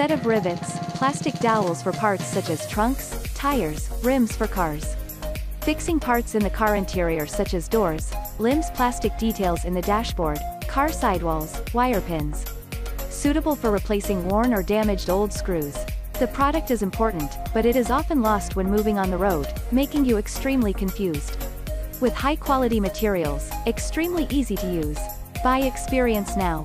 Set of rivets, plastic dowels for parts such as trunks, tires, rims for cars. Fixing parts in the car interior such as doors, limbs plastic details in the dashboard, car sidewalls, wire pins. Suitable for replacing worn or damaged old screws. The product is important, but it is often lost when moving on the road, making you extremely confused. With high-quality materials, extremely easy to use. Buy experience now.